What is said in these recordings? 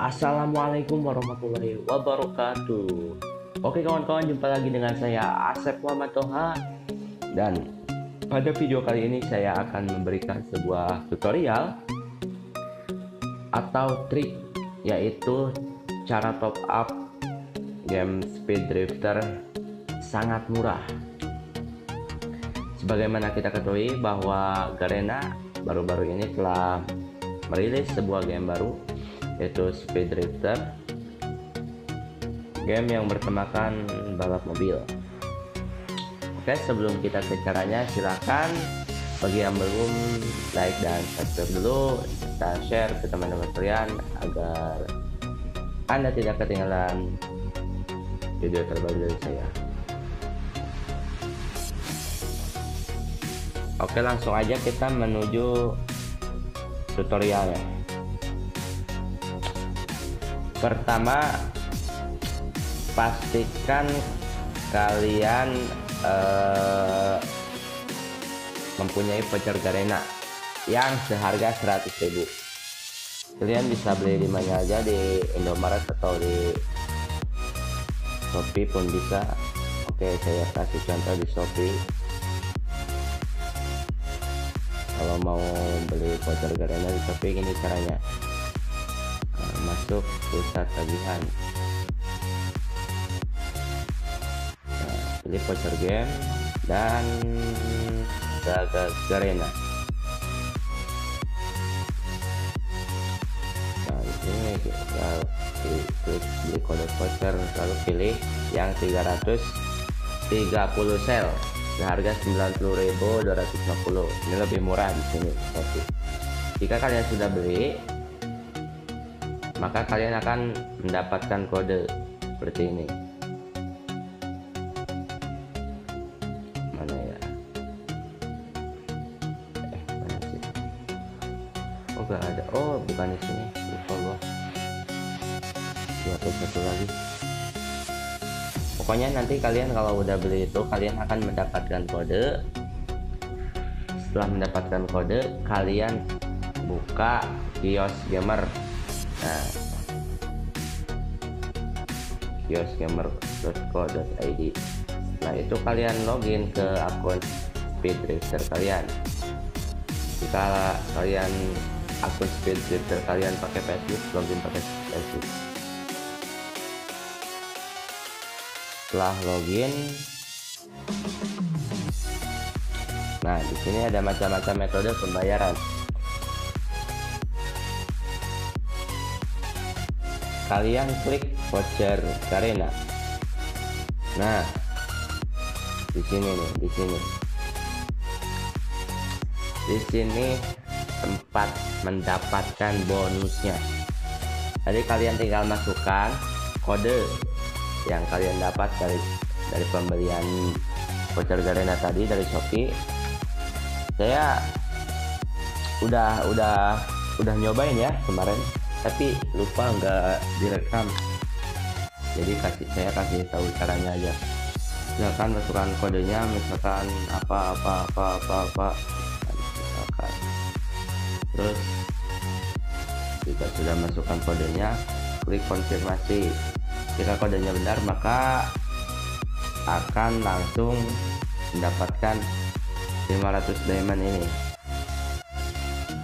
Assalamualaikum warahmatullahi wabarakatuh. Oke kawan-kawan jumpa lagi dengan saya Asep Muhammad Toha. Dan pada video kali ini saya akan memberikan sebuah tutorial Atau trik yaitu cara top up game Speed Drifter sangat murah. Sebagaimana kita ketahui bahwa Garena baru-baru ini telah merilis sebuah game baru yaitu Speed Drifter. Game yang bertemakan balap mobil. Oke sebelum kita ke caranya silahkan bagi yang belum like dan subscribe dulu kita share ke teman-teman kalian agar anda tidak ketinggalan video terbaru dari saya. Oke langsung aja kita menuju tutorialnya pertama pastikan kalian uh, mempunyai voucher Garena yang seharga 100.000 kalian bisa beli di mana aja di Indomaret atau di Shopee pun bisa. Oke saya kasih contoh di Shopee. Kalau mau beli voucher Garena di Shopee ini caranya masuk pusat tagihan. Nah, pilih voucher game dan Gaga Garena. Nah di sini kita klik beli kode voucher lalu pilih yang 330 sel. Seharga 90.250 ini lebih murah di sini jika kalian sudah beli maka kalian akan mendapatkan kode seperti ini. Mana ya? Eh mana sih? Oh gak ada. Oh bukan di sini. Lupa gua. Dua satu lagi? Pokoknya nanti kalian kalau udah beli itu kalian akan mendapatkan kode. Setelah mendapatkan kode kalian buka kios gamer. Nah kiosgamer.co.id nah itu kalian login ke akun speed drifter kalian. Jika kalian akun speed drifter kalian pakai facebook login pakai facebook. Setelah login nah di sini ada macam-macam metode pembayaran. Kalian klik voucher Garena. Nah di sini nih di sini. Di sini tempat mendapatkan bonusnya. Jadi kalian tinggal masukkan kode yang kalian dapat dari dari pembelian voucher Garena tadi dari Shopee. Saya udah udah udah nyobain ya kemarin tapi lupa nggak direkam jadi kasih saya kasih tahu caranya aja. Silakan masukkan kodenya misalkan apa apa apa apa apa. Misalkan. Terus jika sudah masukkan kodenya klik konfirmasi. Jika kodenya benar maka akan langsung mendapatkan 500 diamond ini.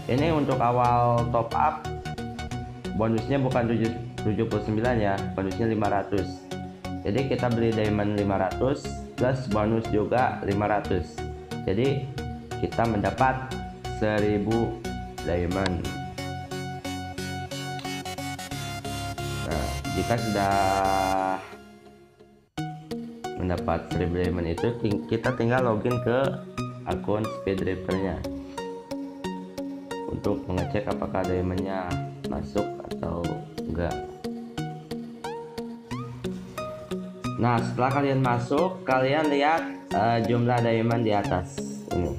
Ini untuk awal top up. Bonusnya bukan 79 ya bonusnya 500 jadi kita beli diamond 500 plus bonus juga 500 jadi kita mendapat 1000 diamond. Nah jika sudah mendapat 1000 diamond itu kita tinggal login ke akun speed drivernya untuk mengecek apakah diamondnya masuk atau enggak nah setelah kalian masuk kalian lihat uh, jumlah diamond di atas ini.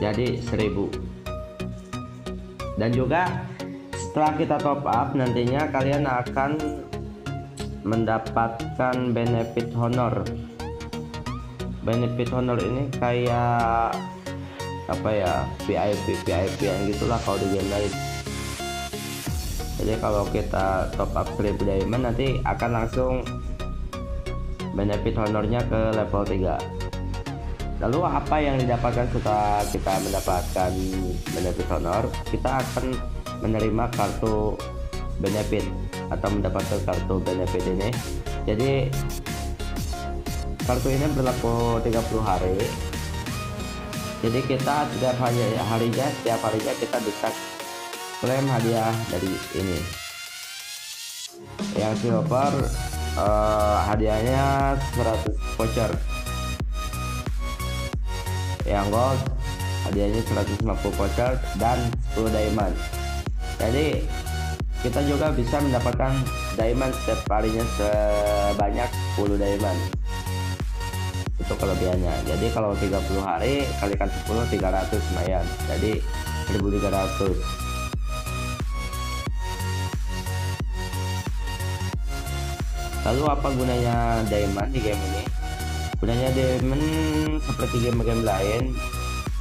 Jadi 1000 dan juga setelah kita top up nantinya kalian akan mendapatkan benefit honor. Benefit honor ini kayak apa ya VIP VIP yang gitulah kalau di game lain jadi kalau kita top up 1000 diamond nanti akan langsung benefit honornya ke level 3 lalu apa yang didapatkan setelah kita mendapatkan benefit honor? Kita akan menerima kartu benefit atau mendapatkan kartu benefit ini. Jadi kartu ini berlaku 30 hari. Jadi kita setiap hari harinya setiap harinya kita bisa klaim hadiah dari ini. Yang silver uh, hadiahnya 100 voucher. Yang gold hadiahnya 150 voucher dan 10 diamond. Jadi kita juga bisa mendapatkan diamond setiap harinya sebanyak 10 diamond. Itu kelebihannya. Jadi kalau 30 hari kalikan 10 300 lumayan. Jadi 1300 lalu apa gunanya diamond di game ini? Gunanya diamond seperti game-game lain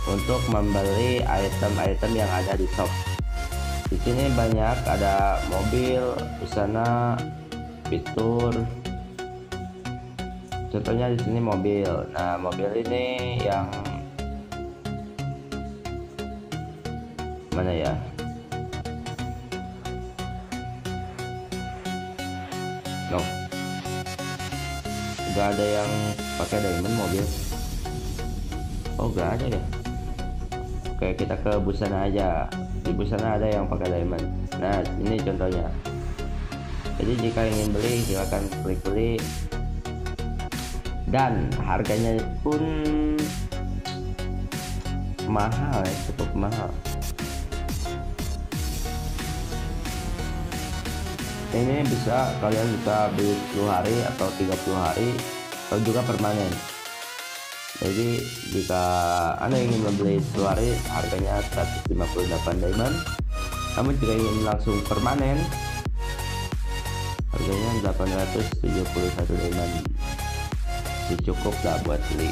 untuk membeli item-item yang ada di shop. Di sini banyak ada mobil busana fitur. Contohnya di sini mobil. Nah mobil ini yang mana ya? No gak ada yang pakai diamond mobil. Oh gak ada ya oke kita ke busana aja. Di sana ada yang pakai diamond. Nah ini contohnya. Jadi jika ingin beli silahkan klik beli dan harganya pun mahal ya cukup mahal ini bisa kalian bisa beli 10 hari atau 30 hari atau juga permanen. Jadi jika anda ingin membeli hari harganya 158 diamond. Namun jika ingin langsung permanen harganya 871 diamond. Cukup lah buat beli.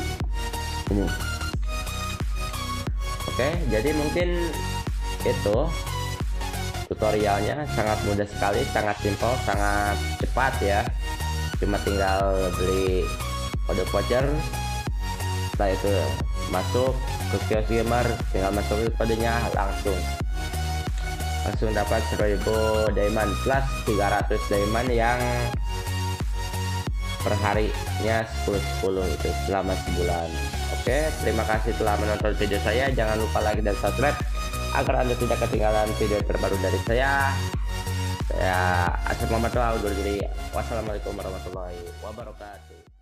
Ini. Oke jadi mungkin itu tutorialnya sangat mudah sekali sangat simpel sangat cepat ya. Cuma tinggal beli kode voucher. Setelah itu masuk ke kios gamer tinggal masuk kodenya langsung. Langsung dapat 1000 diamond plus 300 diamond yang per harinya 10 10 itu selama sebulan. Oke terima kasih telah menonton video saya. Jangan lupa like dan subscribe agar anda tidak ketinggalan video terbaru dari saya. Saya Asep Muhammad Wassalamualaikum warahmatullahi wabarakatuh